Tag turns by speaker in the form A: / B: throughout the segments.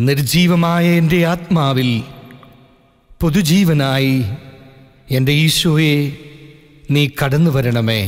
A: നിർജീവമായ എന്റെ ആത്മാവിൽ പുതുജീവനായി എന്റെ ഈശോയെ നീ കടന്നു വരണമേ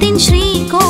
B: प्रतिदिन श्री को